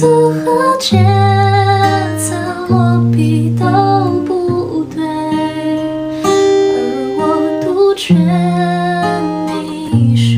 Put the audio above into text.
字和节奏，我比都不对，而我独缺你。